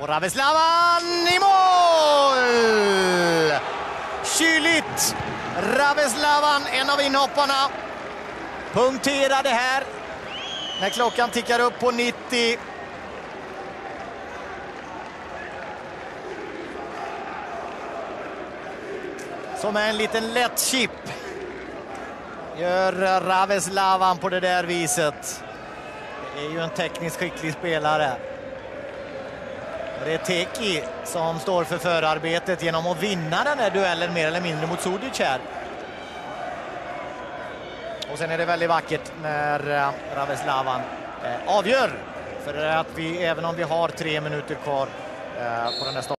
Och Raveslavan i mål! Kyligt! Raveslavan, en av inhopparna, punkterade här när klockan tickar upp på 90. Som en liten lätt chip gör Raveslavan på det där viset. Det är ju en tekniskt skicklig spelare. Det är Teki som står för förarbetet genom att vinna den här duellen mer eller mindre mot Sudic här. Och sen är det väldigt vackert när eh, Raveslavan eh, avgör. För att vi, även om vi har tre minuter kvar eh, på den här